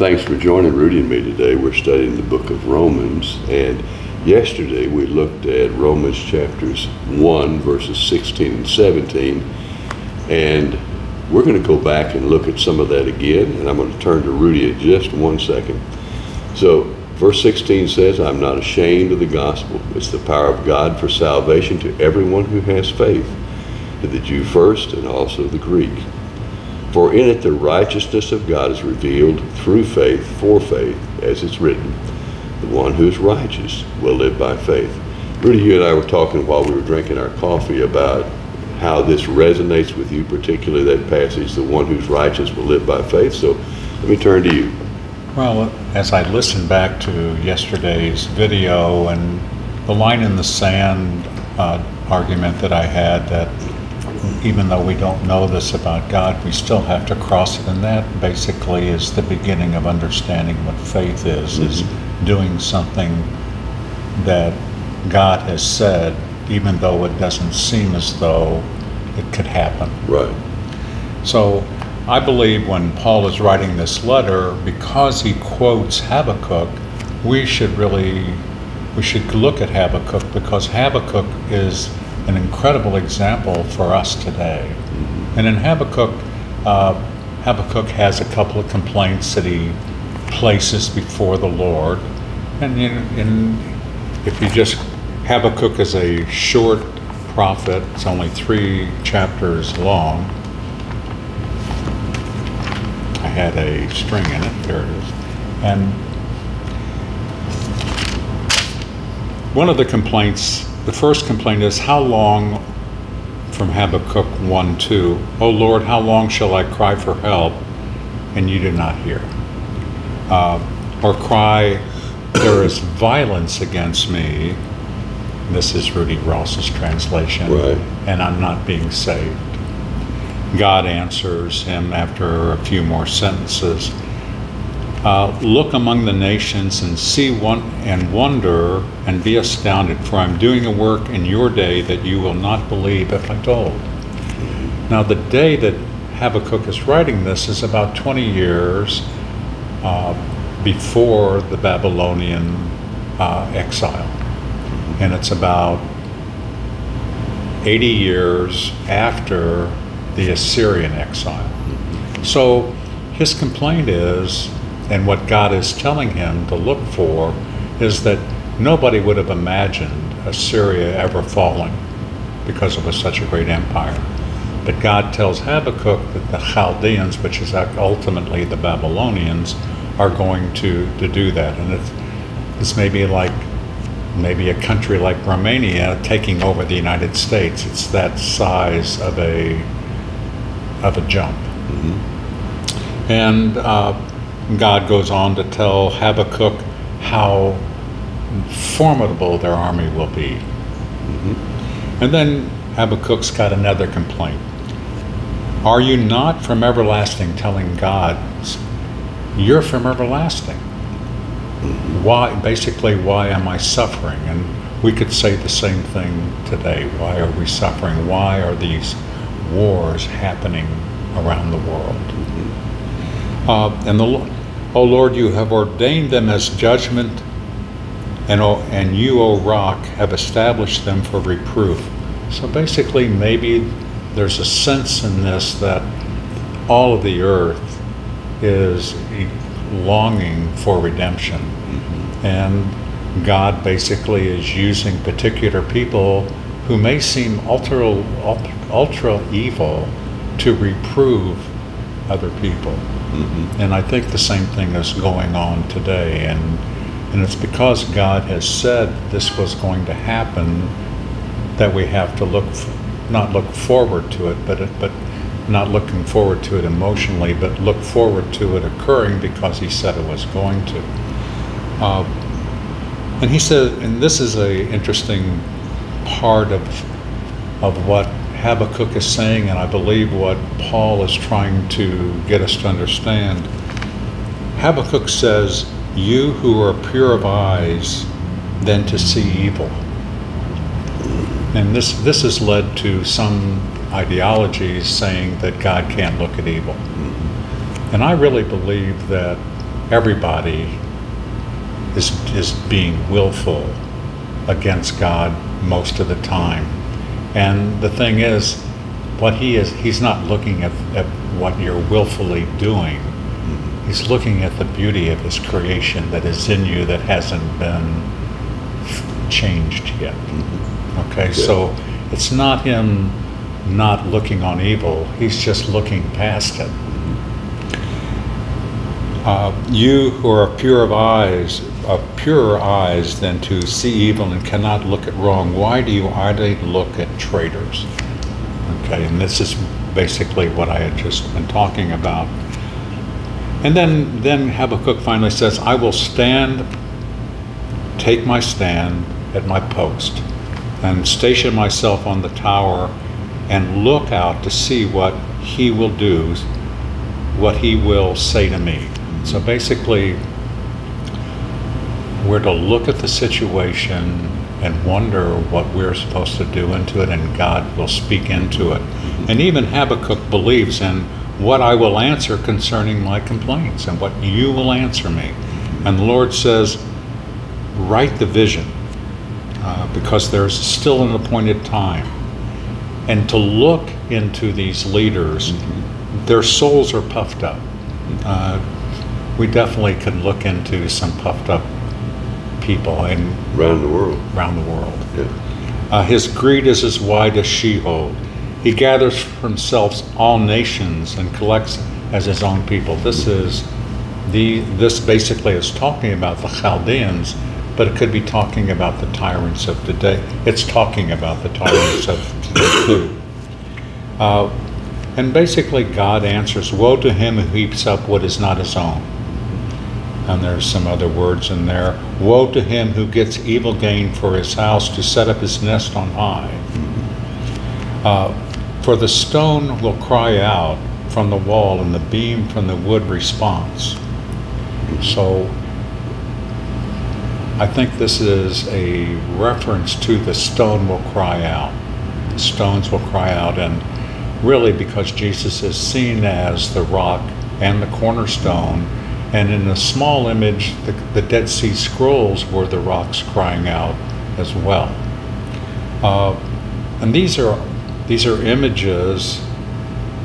Thanks for joining Rudy and me today. We're studying the book of Romans, and yesterday we looked at Romans chapters 1, verses 16 and 17, and we're going to go back and look at some of that again, and I'm going to turn to Rudy in just one second. So, verse 16 says, I'm not ashamed of the gospel. It's the power of God for salvation to everyone who has faith, to the Jew first and also the Greek. For in it the righteousness of God is revealed through faith for faith, as it's written, the one who is righteous will live by faith. Rudy, you and I were talking while we were drinking our coffee about how this resonates with you, particularly that passage, the one who's righteous will live by faith. So let me turn to you. Well, as I listened back to yesterday's video and the line in the sand uh, argument that I had that even though we don't know this about God, we still have to cross it. And that basically is the beginning of understanding what faith is, mm-hmm. is doing something that God has said, even though it doesn't seem as though it could happen. Right. So I believe when Paul is writing this letter, because he quotes Habakkuk, we should really we should look at Habakkuk because Habakkuk is an incredible example for us today. Mm-hmm. And in Habakkuk, uh, Habakkuk has a couple of complaints that he places before the Lord. And in, in, if you just, Habakkuk is a short prophet, it's only three chapters long. I had a string in it, there it is. And one of the complaints the first complaint is, How long, from Habakkuk 1 2, O Lord, how long shall I cry for help and you do not hear? Uh, or cry, There is violence against me. This is Rudy Ross's translation. Right. And I'm not being saved. God answers him after a few more sentences uh, look among the nations and see one and wonder and be astounded, for I'm doing a work in your day that you will not believe if I told. Now, the day that Habakkuk is writing this is about 20 years uh, before the Babylonian uh, exile, and it's about 80 years after the Assyrian exile. So his complaint is and what God is telling him to look for is that nobody would have imagined Assyria ever falling because it was such a great empire. But God tells Habakkuk that the Chaldeans, which is ultimately the Babylonians, are going to, to do that. And it's, it's maybe like maybe a country like Romania taking over the United States. It's that size of a of a jump. Mm-hmm. And uh, God goes on to tell Habakkuk how formidable their army will be. Mm-hmm. And then Habakkuk's got another complaint. Are you not from everlasting telling God, you're from everlasting? Mm-hmm. Why, basically, why am I suffering? And we could say the same thing today. Why are we suffering? Why are these wars happening around the world? Mm-hmm. Uh, and the O Lord, you have ordained them as judgment, and, o, and you, O rock, have established them for reproof. So basically, maybe there's a sense in this that all of the earth is longing for redemption. Mm-hmm. And God basically is using particular people who may seem ultra, ultra evil to reprove other people. Mm-hmm. And I think the same thing is going on today. And, and it's because God has said this was going to happen that we have to look, not look forward to it, but, it, but not looking forward to it emotionally, but look forward to it occurring because He said it was going to. Uh, and He said, and this is a interesting part of, of what Habakkuk is saying, and I believe what Paul is trying to get us to understand. Habakkuk says, You who are pure of eyes, then to see evil. And this, this has led to some ideologies saying that God can't look at evil. And I really believe that everybody is, is being willful against God most of the time. And the thing is, what he is, he's not looking at, at what you're willfully doing. He's looking at the beauty of his creation that is in you that hasn't been changed yet. Mm-hmm. Okay, so it's not him not looking on evil, he's just looking past it. Uh, you who are pure of eyes, of purer eyes than to see evil and cannot look at wrong, why do you idly look at traitors? Okay, and this is basically what I had just been talking about. And then, then Habakkuk finally says, I will stand, take my stand at my post, and station myself on the tower and look out to see what he will do, what he will say to me. So basically, we're to look at the situation and wonder what we're supposed to do into it, and God will speak into it. And even Habakkuk believes in what I will answer concerning my complaints and what you will answer me. And the Lord says, write the vision uh, because there's still an appointed time. And to look into these leaders, mm-hmm. their souls are puffed up. Uh, we definitely can look into some puffed up people and around the world. Around the world. Yeah. Uh, his greed is as wide as Sheol. He gathers for himself all nations and collects as his own people. This is the this basically is talking about the Chaldeans, but it could be talking about the tyrants of today. It's talking about the tyrants of today too. Uh, and basically, God answers, "Woe to him who heaps up what is not his own." And there's some other words in there. Woe to him who gets evil gain for his house to set up his nest on high. Uh, for the stone will cry out from the wall, and the beam from the wood responds. So I think this is a reference to the stone will cry out. The stones will cry out, and really because Jesus is seen as the rock and the cornerstone and in a small image, the, the Dead Sea Scrolls were the rocks crying out as well. Uh, and these are these are images.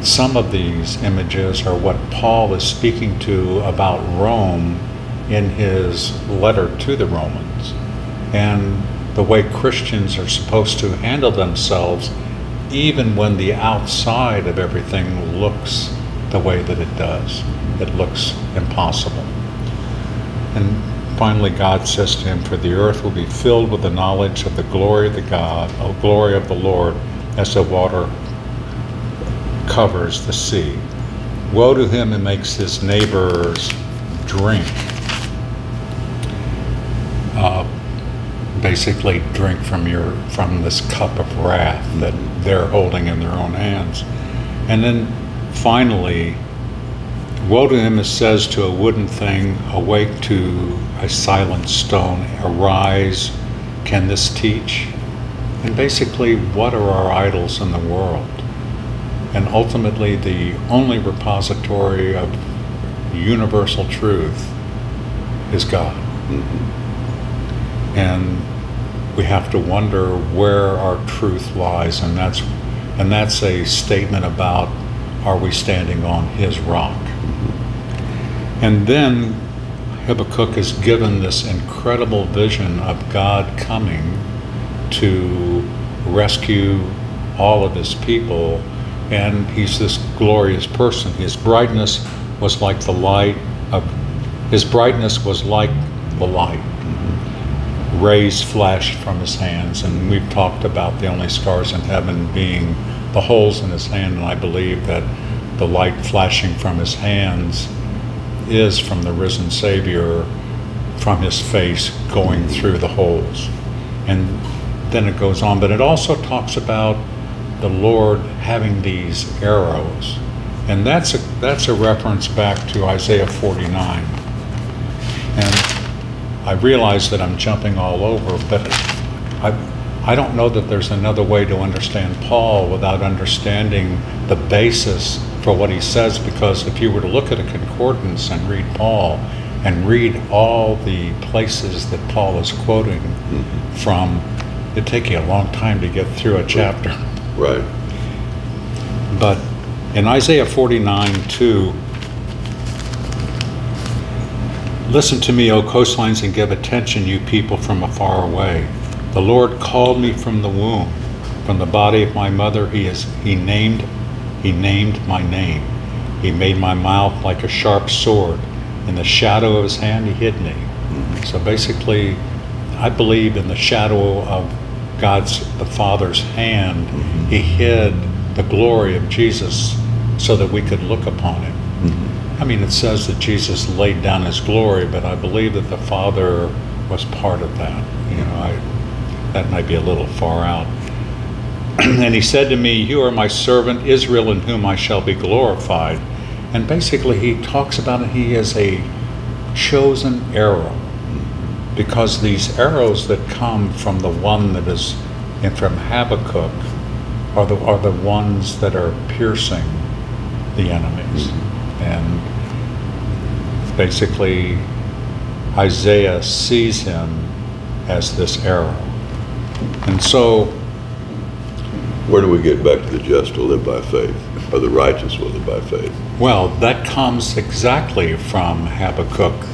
Some of these images are what Paul is speaking to about Rome in his letter to the Romans, and the way Christians are supposed to handle themselves, even when the outside of everything looks the way that it does it looks impossible. And finally, God says to him, For the earth will be filled with the knowledge of the glory of the God, of glory of the Lord, as the water covers the sea. Woe to him who makes his neighbors drink. Uh, basically, drink from your from this cup of wrath that they're holding in their own hands. And then finally, Woe to him, it says to a wooden thing, awake to a silent stone, arise, can this teach? And basically, what are our idols in the world? And ultimately, the only repository of universal truth is God. Mm-hmm. And we have to wonder where our truth lies, and that's and that's a statement about are we standing on his rock? And then Habakkuk is given this incredible vision of God coming to rescue all of his people. And he's this glorious person. His brightness was like the light of, his brightness was like the light. Rays flashed from his hands. And we've talked about the only stars in heaven being the holes in his hand. And I believe that the light flashing from his hands is from the risen Savior from his face going through the holes. And then it goes on, but it also talks about the Lord having these arrows. And that's a, that's a reference back to Isaiah 49. And I realize that I'm jumping all over, but I, I don't know that there's another way to understand Paul without understanding the basis for what he says because if you were to look at a concordance and read Paul, and read all the places that Paul is quoting mm-hmm. from, it'd take you a long time to get through a chapter. Right. But in Isaiah 49, 2, listen to me, O coastlines, and give attention, you people from afar away. The Lord called me from the womb, from the body of my mother. He is He named He named my name. He made my mouth like a sharp sword. In the shadow of His hand, He hid me. So basically, I believe in the shadow of God's the Father's hand, mm-hmm. He hid the glory of Jesus so that we could look upon Him. Mm-hmm. I mean, it says that Jesus laid down His glory, but I believe that the Father was part of that. You know, I, that might be a little far out. and He said to me, "You are my servant Israel, in whom I shall be glorified." And basically, He talks about it. He is a chosen arrow because these arrows that come from the one that is and from Habakkuk are the are the ones that are piercing the enemies and basically Isaiah sees him as this arrow and so Where do we get back to the just will live by faith, or the righteous will live by faith? well that comes exactly from Habakkuk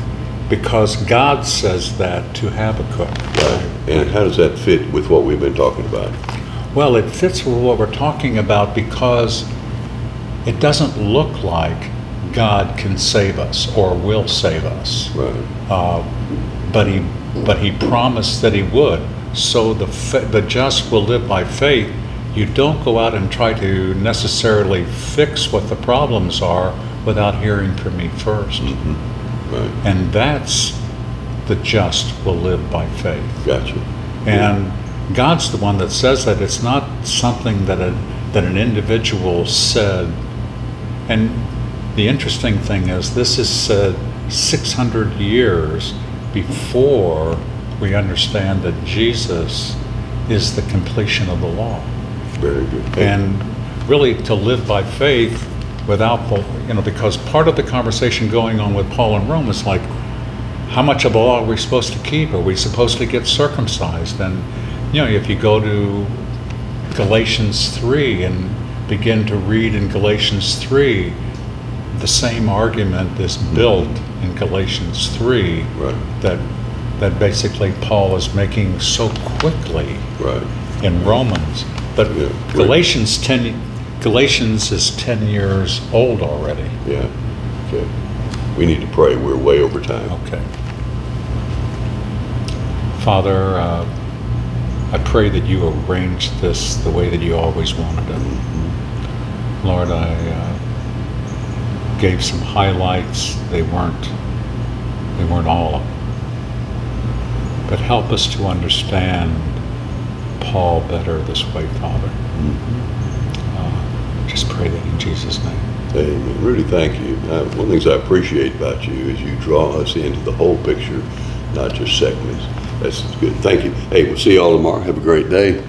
because God says that to Habakkuk Right. And how does that fit with what we've been talking about? Well, it fits with what we're talking about because it doesn't look like God can save us or will save us. Right. Uh, but he, but he promised that he would. So the fa- the just will live by faith. You don't go out and try to necessarily fix what the problems are without hearing from me 1st mm-hmm. Right. and that's the just will live by faith. Gotcha. And God's the one that says that. It's not something that a, that an individual said. And the interesting thing is, this is said 600 years before we understand that Jesus is the completion of the law. Very good. And really, to live by faith without the, you know, because part of the conversation going on with Paul in Rome is like, how much of the law are we supposed to keep? Are we supposed to get circumcised? And, you know, if you go to Galatians 3 and begin to read in Galatians 3, the same argument is mm-hmm. built in Galatians 3 Right. that, that basically Paul is making so quickly Right. in Romans. But Yeah. Galatians 10, Galatians is 10 years old already. Yeah. Okay. We need to pray. We're way over time. Okay. Father, uh, I pray that you arrange this the way that you always wanted it. Lord, I uh, gave some highlights. They weren't, they weren't all. But help us to understand Paul better this way, Father. Uh, just pray that in Jesus' name. Amen. Rudy, thank you. Uh, one of the things I appreciate about you is you draw us into the whole picture, not just segments. That's good. Thank you. Hey, we'll see you all tomorrow. Have a great day.